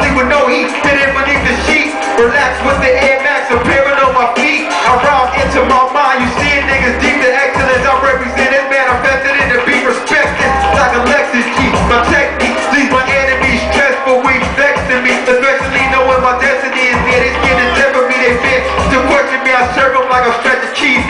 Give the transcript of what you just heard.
sleep with no heat. Hidden beneath the sheets. Relax with the Air Max appearing on my feet. I round into my mind. You see it, niggas deep the excellence. I represent it, manifested it to be respected. Like a Lexus G. My technique leaves my enemies stressed stressful, weeks, vexing me. Especially knowing my destiny is near. They scared to for me, they fear to question me. I serve them like a stretch of cheese.